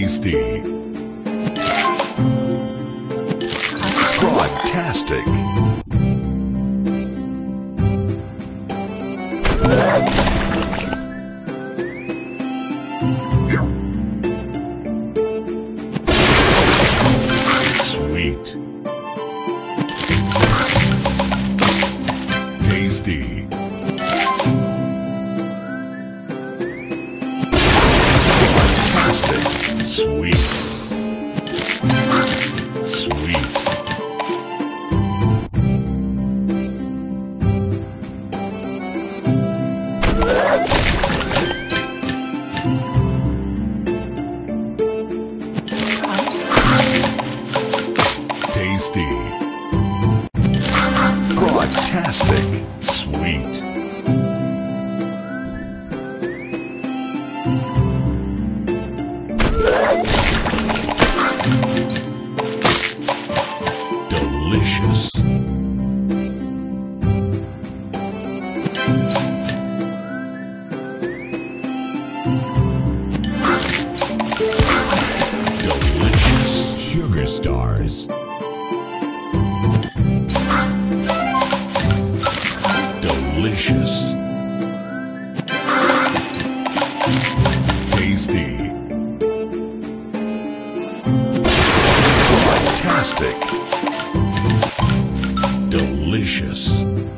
tasty. Frogtastic. Sweet. Tasty. Fantastic. Sweet. Sweet. Tasty. Fraudtastic. Sweet. Delicious. Delicious. Sugar stars. Delicious. Tasty. Fraudtastic. Delicious.